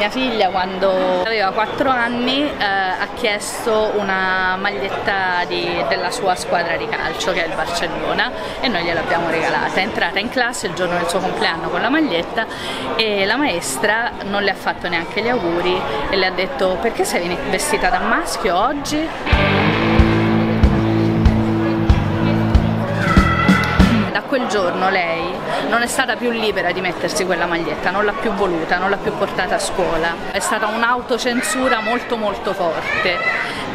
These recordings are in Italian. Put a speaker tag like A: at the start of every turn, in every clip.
A: Mia figlia quando aveva 4 anni eh, ha chiesto una maglietta di, della sua squadra di calcio che è il Barcellona e noi gliel'abbiamo regalata. È entrata in classe il giorno del suo compleanno con la maglietta e la maestra non le ha fatto neanche gli auguri e le ha detto perché sei vestita da maschio oggi? Quel giorno lei non è stata più libera di mettersi quella maglietta, non l'ha più voluta, non l'ha più portata a scuola. È stata un'autocensura molto molto forte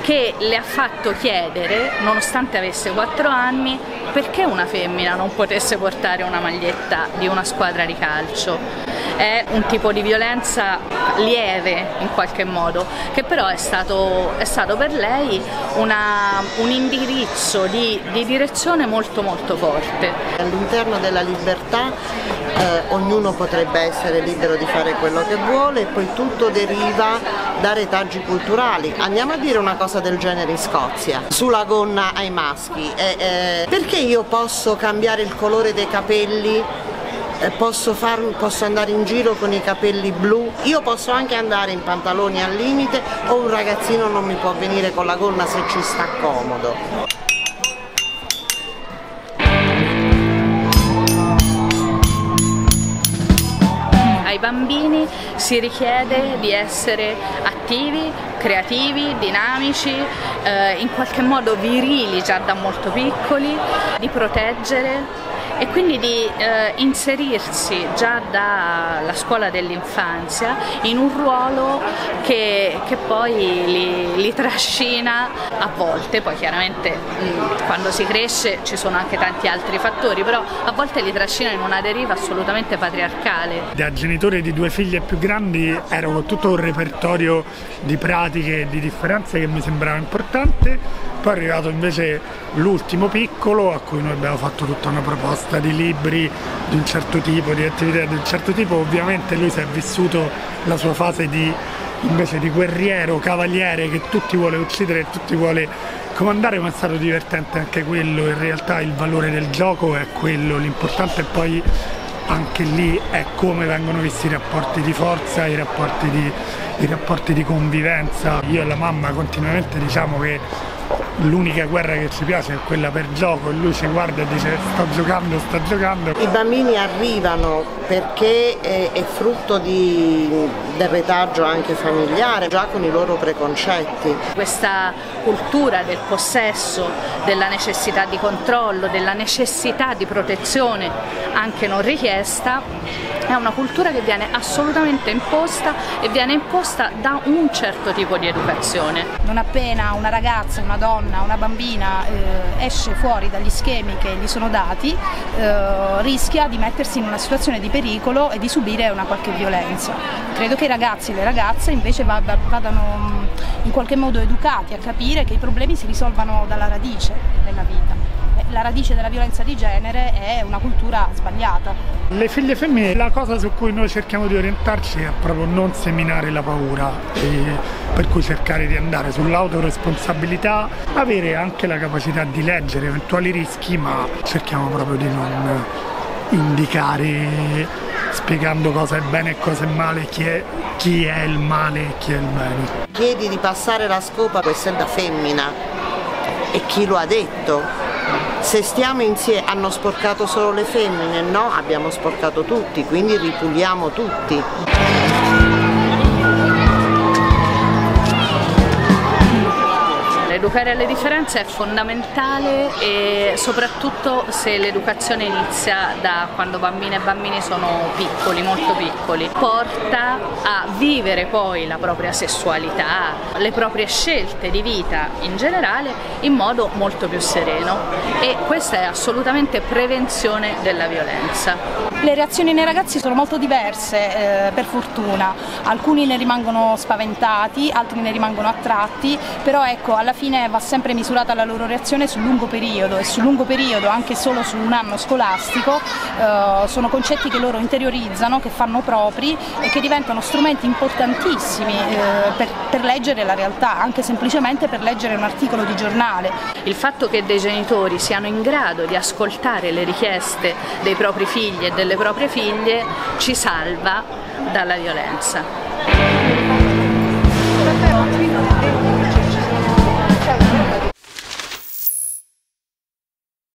A: che le ha fatto chiedere, nonostante avesse 4 anni, perché una femmina non potesse portare una maglietta di una squadra di calcio è un tipo di violenza lieve in qualche modo, che però è stato, è stato per lei una, un indirizzo di, di, direzione molto molto forte.
B: All'interno della libertà eh, ognuno potrebbe essere libero di fare quello che vuole e poi tutto deriva da retaggi culturali. Andiamo a dire una cosa del genere in Scozia, sulla gonna ai maschi. Eh, eh, perché io posso cambiare il colore dei capelli posso, far, posso, andare in giro con i capelli blu, io posso anche andare in pantaloni al limite o un ragazzino non mi può venire con la gonna se ci sta comodo.
A: Ai bambini si richiede di essere attivi, creativi, dinamici, eh, in qualche modo virili già da molto piccoli, di proteggere e quindi di eh, inserirsi già dalla scuola dell'infanzia in un ruolo che, che poi li, li, trascina a volte, poi chiaramente mh, mm, quando si cresce ci sono anche tanti altri fattori, però a volte li trascina in una deriva assolutamente patriarcale.
C: Da genitore di due figlie più grandi ero tutto un repertorio di pratiche e di differenze che mi sembrava importante poi è arrivato invece l'ultimo piccolo a cui noi abbiamo fatto tutta una proposta di libri di un certo tipo, di attività di un certo tipo, ovviamente lui si è vissuto la sua fase di invece di guerriero, cavaliere che tutti vuole uccidere e tutti vuole comandare, ma è stato divertente anche quello, in realtà il valore del gioco è quello, l'importante poi anche lì è come vengono visti i rapporti di forza, i rapporti di, i rapporti di convivenza. Io e la mamma continuamente diciamo che l'unica guerra che ci piace è quella per gioco e lui ci guarda e dice sto giocando, sto giocando.
B: I bambini arrivano perché è, frutto di, del retaggio anche familiare, già con i loro preconcetti.
A: Questa cultura del possesso, della necessità di controllo, della necessità di protezione anche non richiesta è una cultura che viene assolutamente imposta e viene imposta da un certo tipo di educazione.
D: Non appena una ragazza, una donna, una bambina eh, esce fuori dagli schemi che gli sono dati, eh, rischia di mettersi in una situazione di pericolo e di subire una qualche violenza. Credo che i ragazzi e le ragazze invece vadano mm, in qualche modo educati a capire che i problemi si risolvano dalla radice della vita la radice della violenza di genere è una cultura sbagliata.
C: Le figlie femmine, la cosa su cui noi cerchiamo di orientarci è proprio non seminare la paura, per cui cercare di andare sull'autoresponsabilità, avere anche la capacità di leggere eventuali rischi, ma cerchiamo proprio di non indicare spiegando cosa è bene e cosa è male, chi è, chi è il male e chi è il bene.
B: Chiedi di passare la scopa essendo femmina e chi lo ha detto? Se stiamo insieme, hanno sporcato solo le femmine? No, abbiamo sporcato tutti, quindi ripuliamo tutti.
A: Educare alle differenze è fondamentale e soprattutto se l'educazione inizia da quando bambine e bambini sono piccoli, molto piccoli, porta a vivere poi la propria sessualità, le proprie scelte di vita in generale in modo molto più sereno e questa è assolutamente prevenzione della violenza.
D: Le reazioni nei ragazzi sono molto diverse eh, per fortuna, alcuni ne rimangono spaventati, altri ne rimangono attratti, però ecco alla fine va sempre misurata la loro reazione sul lungo periodo e sul lungo periodo, anche solo su un anno scolastico, eh, sono concetti che loro interiorizzano, che fanno propri e che diventano strumenti importantissimi eh, per, per leggere la realtà, anche semplicemente per leggere un articolo di giornale.
A: Il fatto che dei genitori siano in grado di ascoltare le richieste dei propri figli e delle proprie figlie ci salva dalla violenza.